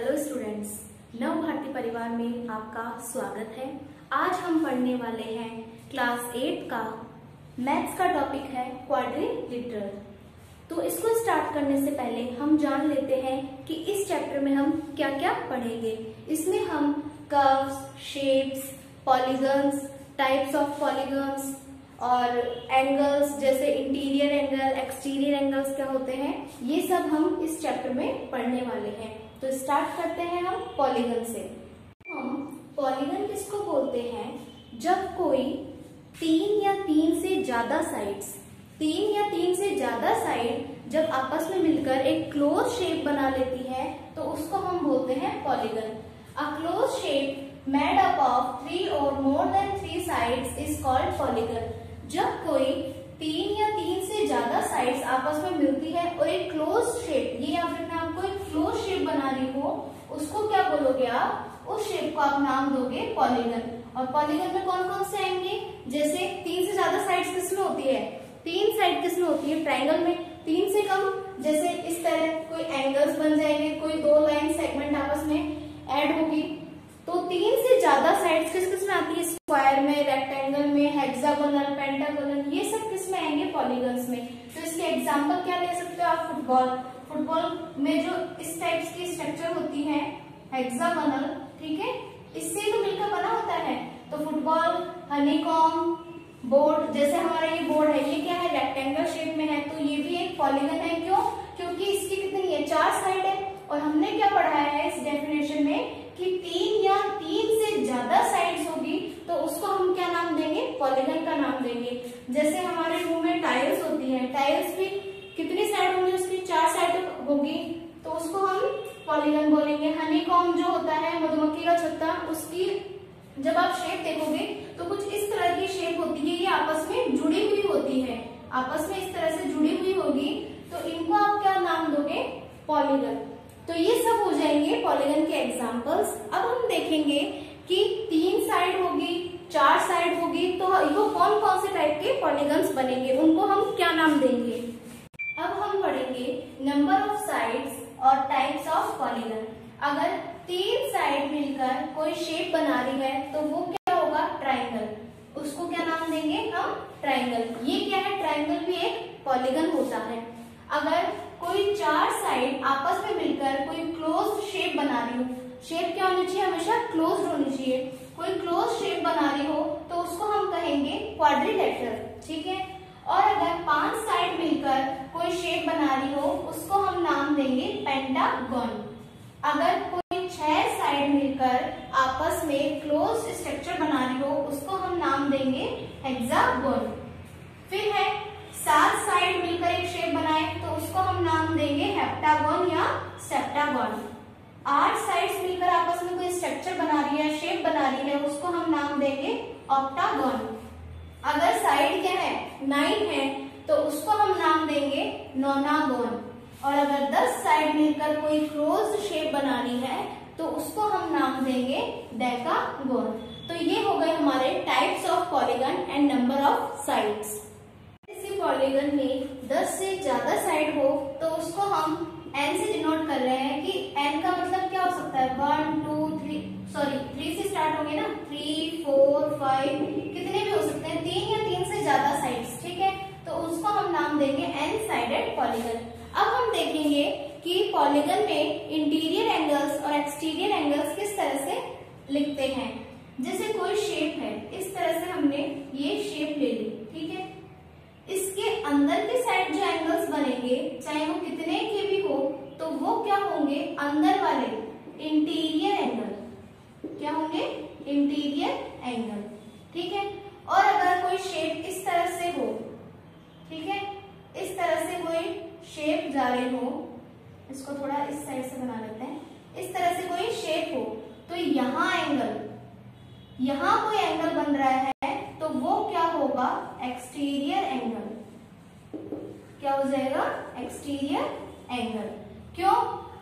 Hello students नव भारती परिवार में आपका स्वागत है। आज हम पढ़ने वाले हैं क्लास एट का मैथ्स का टॉपिक है क्वाड्रिलेटरल तो इसको स्टार्ट करने से पहले हम जान लेते हैं कि इस चैप्टर में हम क्या क्या पढ़ेंगे। इसमें हम curves shapes polygons types of polygons और एंगल्स जैसे इंटीरियर एंगल एक्सटीरियर एंगल्स क्या होते हैं, ये सब हम इस चैप्टर में पढ़ने वाले हैं। तो स्टार्ट करते हैं हम पॉलीगन से। हम पॉलीगन किसको बोलते हैं? जब कोई तीन या तीन से ज़्यादा साइड्स तीन या तीन से ज़्यादा साइड जब आपस में मिलकर एक क्लोज शेप बना लेती है तो उसको हम बोलते हैं polygon a closed shape made up of three और more than three sides is called polygon जब कोई तीन या तीन से ज़्यादा साइड्स आपस में मिलती है और एक क्लोज शेप ये या फिर मैं आपको एक क्लोज शेप बना रही हूँ, उसको क्या बोलोगे आप? उस शेप को आप नाम दोगे पॉलीगन और पॉलीगन में कौन कौन से आएँगे? जैसे तीन से ज़्यादा साइड्स किसमें होती है? तीन साइड किसमें होती है? ट्राइंगल में. तीन से कम, जैसे इस तरह कोई एंगल्स बन जाएँगे, कोई दो लाइन सेगमेंट आपस में ऐड होगी. तो तीन से ज़्यादा साइड्स किस किसमें आती है? स्क्वायर में रेक्टेंगल में हेक्सागोनल पेंटागोनल ये सब किसमें आएँगे पॉलीगन्स में। तो इसके एग्जांपल क्या ले सकते हो आप? फुटबॉल फुटबॉल में जो इस टाइप की स्ट्रक्चर होती है हेक्सागोनल ठीक है? इससे तो मिलकर बना होता है। तो फुटबॉल हनीकॉम बोर्ड जैसे हमारा ये बोर्ड है, ये क्या है? रेक्टेंगल शेप में है। तो ये भी एक पॉलीगन है। क्यों? क्योंकि इसकी कितनी है? चार साइड है। और हमने क्या पढ़ाया है इस डेफिनेशन में कि तीन या तीन से ज़्यादा साइड्स होगी तो उसको हम क्या नाम देंगे? पॉलीगन का नाम देंगे। जैसे हमारे टाइल्स भी कितनी साइड होंगी उसकी? चार साइड होगी। तो उसको हम पॉलीगन बोलेंगे। हनी कॉम जो होता है, मधुमक्खी का छत्ता, उसकी जब आप शेप देखोगे तो कुछ इस तरह की शेप होती है। ये आपस में जुड़ी हुई होती है। आपस में इस तरह से जुड़ी हुई होगी। तो इनको आप क्या नाम दोगे? पॉलीगन तो ये सब हो जाएँगे पॉलीगन के एग्जाम्पल्स अब हम देखेंगे कि तीन साइड होगी चार साइड होगी तो वो कौन कौन से टाइप के पॉलीगन्स बनेंगे? उनको हम क्या नाम देंगे? अब हम पढ़ेंगे नंबर ऑफ़ साइड्स और टाइप्स ऑफ़ पॉलीगन अगर तीन साइड मिलकर कोई शेप बना रही है तो वो क्या होगा? ट्राइंगल उसको क्या नाम देंगे हम? ट्राइंगल ये क्या है? ट्राइंगल भी एक पॉलीगन होता है। अगर कोई चार साइड आपस में मिलकर कोई क्लोज शेप बना रही हो शेप क्या होनी चाहिए? हमेशा क्लोज होनी चाहिए। कोई क्लोज शेप बना रही हो तो उसको हम कहेंगे क्वाड्रिलेटरल ठीक है? और अगर पाँच साइड मिलकर कोई शेप बना रही हो, उसको हम नाम देंगे पेंटागन अगर कोई छह साइड मिलकर आपस में क्लोज स्ट्रक्चर बना रही हो, उसको हम नाम देंगे हेक्सागोन फिर है, सात साइड मिलकर एक शेप बनाए तो उसको हम नाम देंगे हेप्टागोन या सेप्टागोन आठ साइड्स मिलकर आपस में कोई स्ट्रक्चर बना रही है शेप बना रही है, उसको हम नाम देंगे ऑक्टागोन अगर साइड क्या है नाइन है तो उसको हम नाम देंगे नोनागोन और अगर दस साइड मिलकर कोई क्लोज शेप बनानी है तो उसको हम नाम देंगे डेकागोन तो ये हो गए हमारे types of polygon and number of sides polygon में 10 से ज़्यादा साइड हो तो उसको हम एन से डिनोट कर रहे हैं कि एन का मतलब क्या हो सकता है? One two three sorry three से स्टार्ट होंगे ना? थ्री फोर फाइव कितने भी हो सकते हैं, तीन या तीन से ज़्यादा साइड्स ठीक है? तो उसको हम नाम देंगे एन साइडेड पॉलीगन अब हम देखेंगे कि पॉलीगन में इंटीरियर एंगल्स और एक्सटीरियर एंगल्स किस तरह से लिखते हैं। जैसे कोई शेप है, इस तरह से हमने ये शेप ले ली, ठीक है? इसके अंदर के साइड जो एंगल्स बनेंगे, चाहे वो कितने के भी हो तो वो क्या होंगे? अंदर वाले इंटीरियर एंगल क्या होंगे? इंटीरियर एंगल ठीक है? और अगर कोई शेप इस तरह से हो, ठीक है? इस तरह से कोई शेप जा रही हो, इसको थोड़ा इस साइड से बना लेते हैं। इस तरह से कोई शेप हो तो यहाँ एंगल यहाँ कोई एंगल बन रहा है तो वो क्या होगा? एक्सटीरियर एंगल क्या हो जाएगा? एक्सटीरियर एंगल क्यों?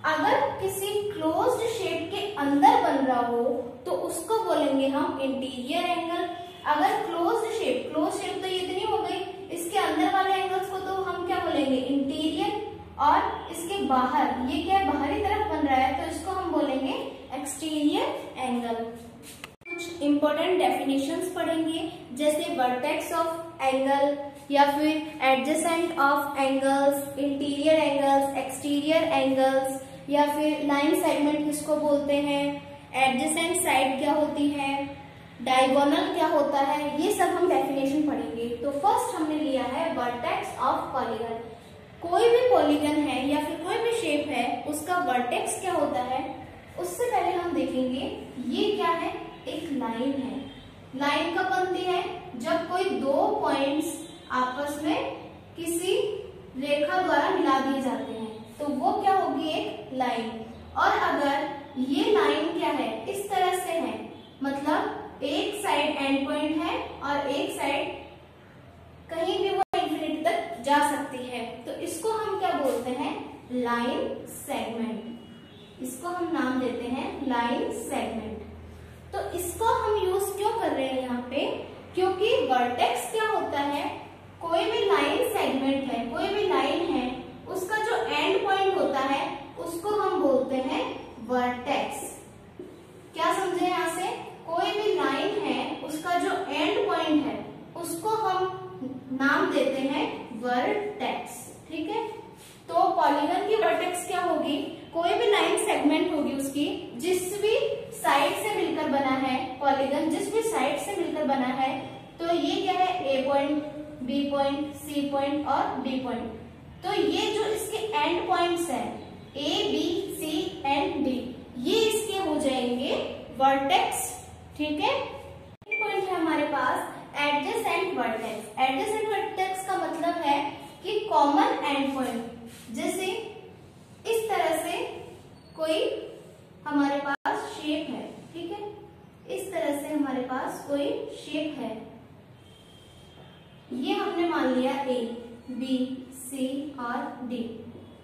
अगर किसी क्लोज्ड शेप के अंदर बन रहा हो तो उसको बोलेंगे हम इंटीरियर एंगल अगर क्लोज्ड शेप क्लोज शेप तो इतनी हो गई. इसके अंदर वाले एंगल्स को तो हम क्या बोलेंगे? इंटीरियर और इसके बाहर, ये क्या बाहरी तरफ़ बन रहा है तो इसको हम बोलेंगे एक्सटीरियर एंगल कुछ इंपॉर्टेंट डेफिनेशंस पढ़ेंगे. जैसे वर्टेक्स ऑफ़ एंगल या फिर adjacent of angles interior angles exterior angles या फिर लाइन सेगमेंट किसको बोलते हैं? एडजसेंट साइड क्या होती है? डायगोनल क्या होता है? ये सब हम डेफिनेशन पढ़ेंगे। तो फ़र्स्ट हमने लिया है वर्टेक्स ऑफ़ पॉलीगन कोई भी पॉलीगन है या फिर कोई भी शेप है, उसका वर्टेक्स क्या होता है? उससे पहले हम देखेंगे, ये क्या है? एक लाइन है। लाइन कब बनती है, जब कोई दो पॉइंट्स आपस में किसी रेखा द्वारा मिला दिए जाते हैं तो वो क्या होगी एक लाइन। और अगर ये लाइन क्या है, इस तरह से है मतलब एक साइड एंड पॉइंट है और एक साइड कहीं भी वो इंफिनिटी तक जा सकती है तो इसको हम क्या बोलते हैं? लाइन सेगमेंट इसको हम नाम देते हैं लाइन सेगमेंट तो इसको हम यूज़ क्यों कर रहे हैं यहाँ पे? क्योंकि वर्टेक्स क्या होता है? कोई भी लाइन सेगमेंट है, कोई भी लाइन है, उसका जो एंड पॉइंट होता है, उसको हम बोलते हैं वर्टेक्स क्या समझे यहाँ से कोई भी लाइन है उसका जो एंड पॉइंट है उसको हम नाम देते हैं वर्टेक्स ठीक है तो पॉलीगन की वर्टेक्स क्या होगी कोई भी लाइन सेगमेंट होगी उसकी जिस भी साइड से मिलकर बना है पॉलीगन जिस भी साइड से मिलकर बना है तो ये क्या है A point B point C point और डी पॉइंट तो ये जो इसके एंड पॉइंट्स है A B C and D ये इसके हो जाएँगे वर्टेक्स ठीक है? पॉइंट है हमारे पास एडजेसेंट वर्टेक्स एडजेसेंट वर्टेक्स का मतलब है कि कॉमन एंड पॉइंट जैसे इस तरह से कोई हमारे पास शेप है, ठीक है? इस तरह से हमारे पास कोई शेप है। ये हमने मान लिया ए बी सी और डी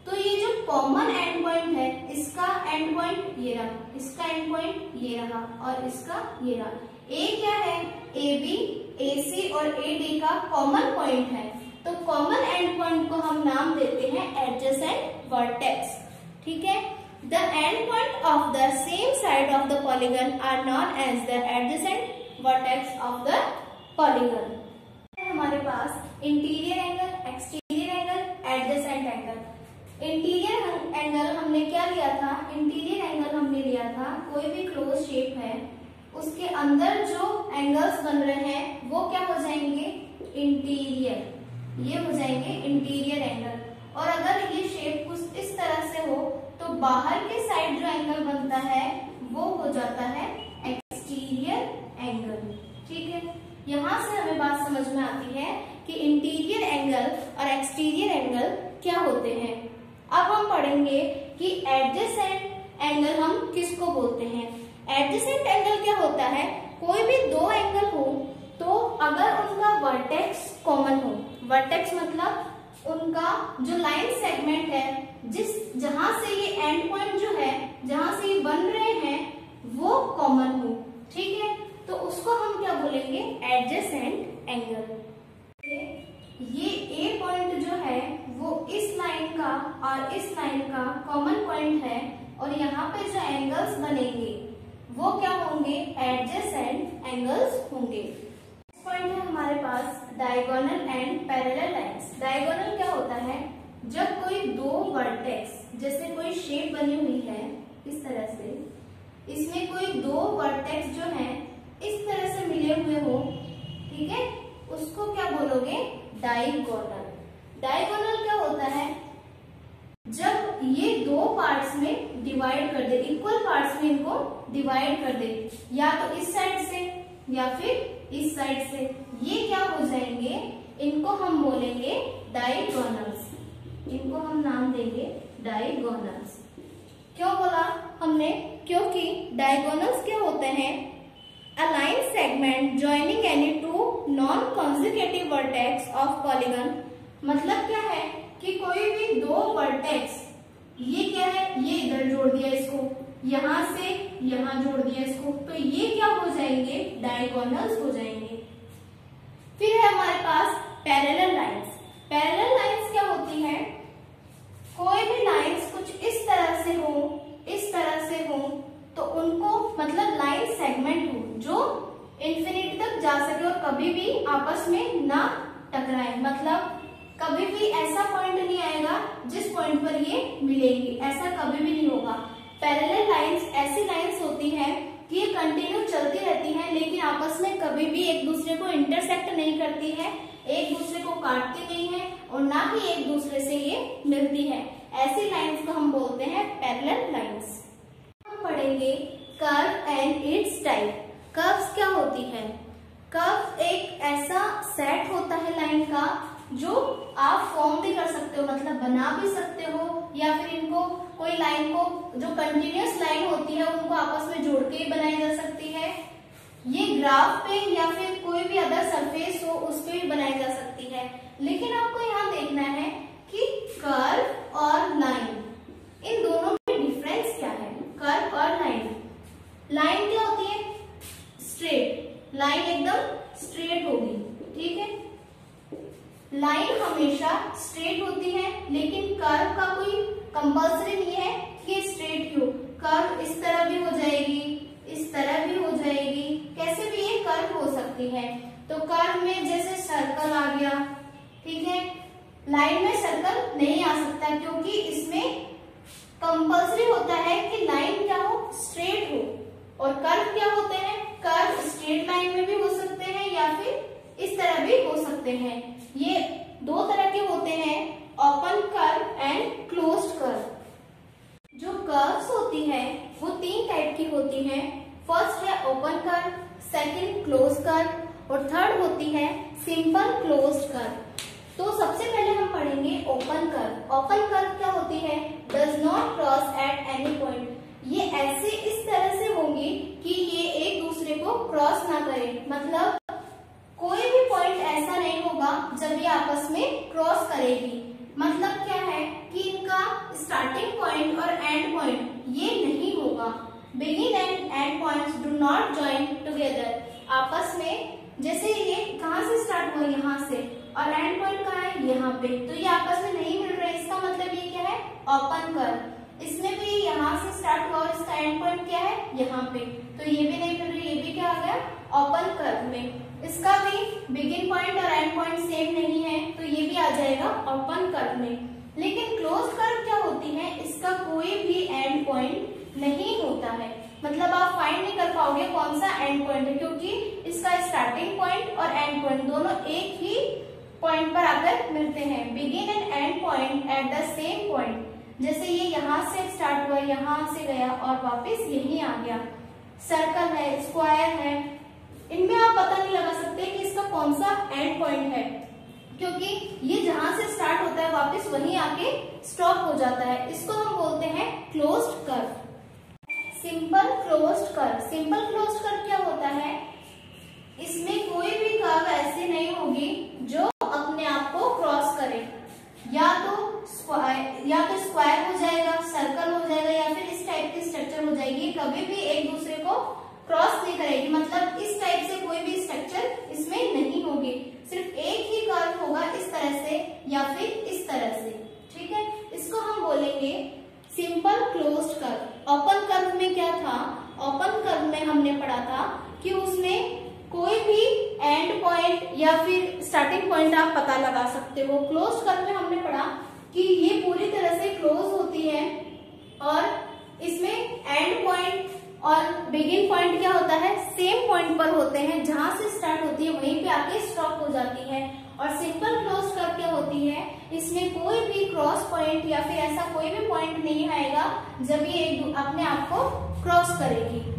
तो ये जो कॉमन एंड पॉइंट है, इसका एंड पॉइंट ये रहा, इसका एंड पॉइंट ये रहा और इसका ये रहा। ए क्या है? ए बी ए सी और ए डी का कॉमन पॉइंट है। तो कॉमन एंड पॉइंट को हम नाम देते हैं एडजेसेंट वर्टेक्स ठीक है? The end point of the same side of the polygon are known as the adjacent vertex of the polygon pass interior angle exterior angle adjacent angle interior angle हमने क्या लिया था? इंटीरियर एंगल हमने लिया था, कोई भी क्लोज शेप है, उसके अंदर जो एंगल्स बन रहे हैं, वो क्या हो जाएँगे? इंटीरियर ये हो जाएँगे इंटीरियर एंगल और अगर ये शेप कुछ इस तरह से हो तो बाहर के साइड जो एंगल बनता है, वो हो जाता है एक्सटीरियर एंगल ठीक है? यहाँ से समझ में आती है कि इंटीरियर एंगल और एक्सटीरियर एंगल क्या होते हैं। अब हम पढ़ेंगे कि एडजेसेंट एंगल हम किसको बोलते हैं। एडजेसेंट एंगल क्या होता है? कोई भी दो एंगल हो तो अगर उनका वर्टेक्स कॉमन हो वर्टेक्स मतलब उनका जो लाइन सेगमेंट है, जिस, जहाँ से ये एंड पॉइंट जो है जहाँ से ये बन रहे हैं वो कॉमन हो ठीक है तो उसको हम क्या बोलेंगे एडजेसेंट एंगल ये ए पॉइंट जो है वो इस लाइन का और इस लाइन का कॉमन पॉइंट है और यहाँ पे जो एंगल्स बनेंगे वो क्या होंगे? एडजेसेंट एंगल्स होंगे। पॉइंट है हमारे पास diagonal and parallel lines diagonal क्या होता है? जब कोई दो वर्टेक्स जैसे कोई शेप बनी हुई है, इस तरह से। इसमें कोई दो वर्टेक्स जो है, इस तरह से मिले हुए हो। ठीक है? उसको क्या बोलोगे? डाइगोनल डाइगोनल क्या होता है? जब ये दो पार्ट्स में डिवाइड कर दे इक्वल पार्ट्स में इनको डिवाइड कर दे। या तो इस साइड से, या फिर इस साइड से। ये क्या हो जाएँगे? इनको हम बोलेंगे डाइगोनल्स इनको हम नाम देंगे डाइगोनल्स क्यों बोला हमने? क्योंकि डायगोनल्स क्या होते हैं? A line segment joining any two non consecutive vertex of polygon मतलब क्या है? कि कोई भी दो वर्टेक्स ये क्या है? ये इधर जोड़ दिया इसको। यहाँ से यहाँ जोड़ दिया इसको तो ये क्या हो जाएँगे? डायगोनल्स हो जाएँगे। फिर है हमारे पास पैरेलल लाइंस पैरेलल लाइंस क्या होती है? कोई भी लाइंस कुछ इस तरह से हो, इस तरह से हो तो उनको मतलब लाइन सेगमेंट हो, जो इंफिनिटी तक जा सके और कभी भी आपस में ना टकराए। मतलब कभी भी ऐसा पॉइंट नहीं आएगा जिस पॉइंट पर ये मिलेंगी। ऐसा कभी भी नहीं होगा। पैरेलल लाइंस ऐसी लाइंस होती हैं कि ये कंटिन्यू चलती रहती हैं, लेकिन आपस में कभी भी एक दूसरे को इंटरसेक्ट नहीं करती है, एक दूसरे को काटती नहीं है, और ना ही एक दूसरे से ये मिलती है। ऐसी लाइंस को हम बोलते हैं पैरेलल लाइंस हम पढ़ेंगे curve and its type curves क्या होती है? कर्व एक ऐसा सेट होता है लाइन का, जो आप फॉर्म भी कर सकते हो मतलब बना भी सकते हो, या फिर इनको कोई लाइन को, जो कंटिन्यूस लाइन होती है, उनको आपस में जोड़ के ही बनाई जा सकती है। ये ग्राफ पे या फिर कोई भी अदर सरफेस हो उस पर भी बनाई जा सकती है। लेकिन आपको यहाँ देखना है कि कर्व और लाइन इन दोनों में डिफरेंस क्या है? कर्व और लाइन लाइन क्या होती है? स्ट्रेट लाइन एकदम स्ट्रेट होगी, ठीक है? लाइन हमेशा स्ट्रेट होती है, लेकिन कर्व का कोई कंपल्सरी नहीं है कि स्ट्रेट हो कर्व इस तरह भी हो जाएगी, इस तरह भी हो जाएगी। कैसे भी ये कर्व हो सकती है। तो कर्व में जैसे सर्कल आ गया, ठीक है? लाइन में सर्कल नहीं आ सकता क्योंकि इसमें कंपल्सरी होता है कि लाइन क्या हो? स्ट्रेट हो। और कर्व क्या होते हैं? कर्व स्ट्रेट लाइन में भी हो सकते हैं या फिर इस तरह भी हो सकते हैं। ये दो तरह कर्व एंड क्लोज्ड कर्व जो कर्व्स होती है, वो तीन टाइप की होती हैं। फ़र्स्ट है open curve second close curve और थर्ड होती है सिंपल क्लोज्ड कर्व तो सबसे पहले हम पढ़ेंगे ओपन कर्व ओपन कर्व क्या होती है? Does not cross at any point ये ऐसे इस तरह से होंगी कि ये एक दूसरे को क्रॉस ना करे। मतलब कोई भी पॉइंट ऐसा नहीं होगा जब ये आपस में क्रॉस करेगी। मतलब क्या है कि इनका स्टार्टिंग पॉइंट और एंड पॉइंट ये नहीं होगा। Begin and end points do not join together आपस में जैसे ये कहा से स्टार्ट हुआ यहाँ से और एंड पॉइंट कहाँ है यहाँ पे। तो ये आपस में नहीं मिल रहा है। इसका मतलब ये क्या है? ओपन कर इसमें भी यहाँ से स्टार्ट हुआ और इसका एंड पॉइंट क्या है? यहाँ पे। तो ये भी नहीं मिल रही ये भी क्या आ गया? ओपन कर्व में। इसका भी बिगिन पॉइंट और एंड पॉइंट सेम नहीं है तो ये भी आ जाएगा ओपन कर्व में। लेकिन क्लोज कर्व क्या होती है? इसका कोई भी एंड पॉइंट नहीं होता है। मतलब आप फाइंड नहीं कर पाओगे कौन सा एंड पॉइंट है, क्योंकि इसका स्टार्टिंग पॉइंट और एंड पॉइंट दोनों एक ही पॉइंट पर आकर मिलते हैं। Begin and end point at the same point जैसे ये यहाँ से स्टार्ट हुआ, यहाँ से गया और वापस यही आ गया। सर्कल है स्क्वायर है। इनमें आप पता नहीं लगा सकते कि इसका कौन सा एंड पॉइंट है, क्योंकि ये जहाँ से स्टार्ट होता है, वापस वहीं आके स्टॉप हो जाता है। इसको हम बोलते हैं closed curve simple closed curve simple closed curve क्या होता है? इसमें कोई भी कर्व ऐसी नहीं होगी जो अपने आप को क्रॉस करे। या तो या तो स्क्वायर हो जाएगा सर्कल हो जाएगा, या फिर इस टाइप की स्ट्रक्चर हो जाएगी। कभी भी एक दूसरे को क्रॉस नहीं करेगी। मतलब इस टाइप से कोई भी स्ट्रक्चर इसमें नहीं होगी। सिर्फ़ एक ही कर्व होगा इस तरह से या फिर इस तरह से। ठीक है? इसको हम बोलेंगे simple close curve open curve में क्या था? ओपन कर्व में हमने पढ़ा था कि उसमें कोई भी एंड पॉइंट या फिर स्टार्टिंग पॉइंट आप पता लगा सकते हो। क्लोज कर्व में हमने पढ़ा कि ये पूरी तरह से क्लोज होती है और इसमें एंड पॉइंट और बिगिन पॉइंट क्या होता है? सेम पॉइंट पर होते हैं। जहाँ से स्टार्ट होती है, वहीं पे आके स्टॉप हो जाती है। और सिंपल क्लोज कर क्या होती है? इसमें कोई भी क्रॉस पॉइंट या फिर ऐसा कोई भी पॉइंट नहीं आएगा जब ये अपने आप को क्रॉस करेगी।